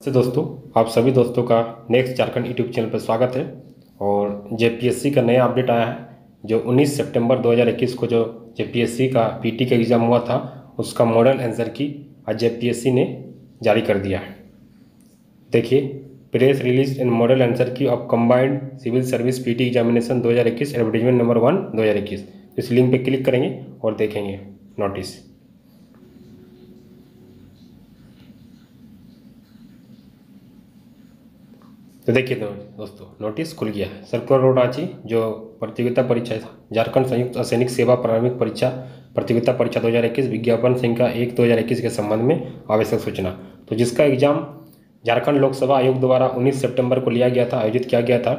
से दोस्तों, आप सभी दोस्तों का नेक्स्ट झारखंड यूट्यूब चैनल पर स्वागत है। और जेपीएससी का नया अपडेट आया है, जो 19 सितंबर 2021 को जो जेपीएससी का पीटी का एग्ज़ाम हुआ था, उसका मॉडल आंसर की आज जेपीएससी ने जारी कर दिया है। देखिए, press release and model answer key of combined civil service PT examination 2021 advertisement number one 2021 इस लिंक पे क्लिक करेंगे और देखेंगे नोटिस तो देखिए तो दोस्तों नोटिस खुल गया है। सर्कुलर रोड रांची जो प्रतियोगिता परीक्षा झारखंड संयुक्त सैनिक सेवा प्रारंभिक परीक्षा, प्रतियोगिता परीक्षा 2021 विज्ञापन संख्या एक 2021 के संबंध में आवश्यक सूचना। तो जिसका एग्ज़ाम झारखंड लोकसभा आयोग द्वारा 19 सितंबर को लिया गया था, आयोजित किया गया था,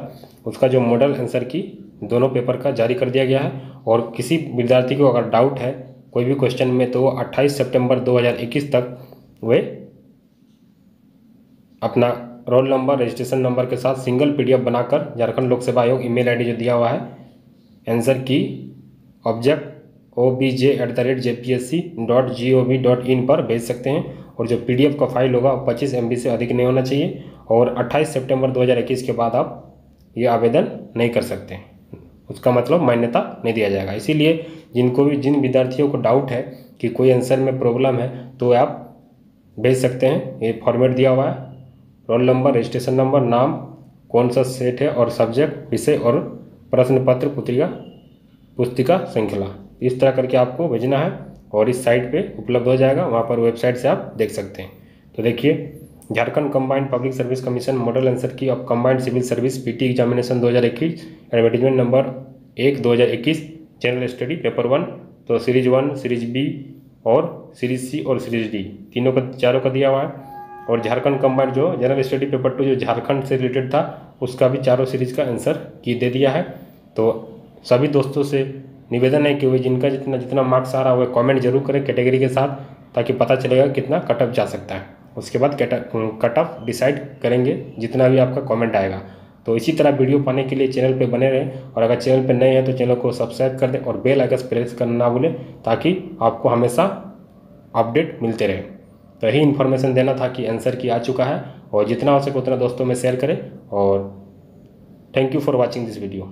उसका जो मॉडल आंसर की दोनों पेपर का जारी कर दिया गया है। और किसी विद्यार्थी को अगर डाउट है, कोई भी क्वेश्चन में तो वो अट्ठाईस सितंबर 2021 तक वे अपना रोल नंबर, रजिस्ट्रेशन नंबर के साथ सिंगल पीडीएफ बनाकर झारखंड लोक सेवा आयोग ईमेल आईडी जो दिया हुआ है answer key object O B J at the rate J P S C dot G O V dot in पर भेज सकते हैं। और जो पी डी एफ़ का फ़ाइल होगा पच्चीस एम बी से अधिक नहीं होना चाहिए। और अट्ठाईस सेप्टेम्बर दो हज़ार इक्कीस के बाद आप ये आवेदन नहीं कर सकते। उसका मतलब मान्यता नहीं दिया जाएगा। इसीलिए जिनको भी, जिन विद्यार्थियों को डाउट है कि कोई आंसर में प्रॉब्लम है तो आप भेज सकते हैं। ये फॉर्मेट दिया हुआ है। रोल नंबर रजिस्ट्रेशन नंबर नाम, कौन सा सेट है और सब्जेक्ट विषय और प्रश्न पत्र पुत्रिका, पुस्तिका, श्रृंखला। इस तरह करके आपको भेजना है और इस साइट पे उपलब्ध हो जाएगा। वहाँ पर वेबसाइट से आप देख सकते हैं। तो देखिए, Jharkhand combined public service commission model answer key of combined civil service PT examination 2021 advertisement number एक 2021 जनरल स्टडी पेपर वन तो सीरीज़ वन सीरीज़ बी और सीरीज़ सी और सीरीज़ डी तीनों का, चारों का दिया हुआ है। और झारखंड कंबाइंड जो जनरल स्टडी पेपर टू जो झारखंड से रिलेटेड था, उसका भी चारों सीरीज़ का आंसर की दे दिया है। तो सभी दोस्तों से निवेदन है कि वे जिनका जितना जितना मार्क्स आ रहा है वह कमेंट ज़रूर करें कैटेगरी के साथ, ताकि पता चलेगा कितना कट ऑफ़ जा सकता है। उसके बाद कट ऑफ़ डिसाइड करेंगे, जितना भी आपका कमेंट आएगा। तो इसी तरह वीडियो पाने के लिए चैनल पे बने रहें, और अगर चैनल पे नए हैं तो चैनल को सब्सक्राइब कर दें, और बेल आइकन प्रेस करना ना भूलें, ताकि आपको हमेशा अपडेट मिलते रहे। तो यही इन्फॉर्मेशन देना था कि आंसर की आ चुका है। और जितना हो सके उतना दोस्तों में शेयर करें। और thank you for watching this video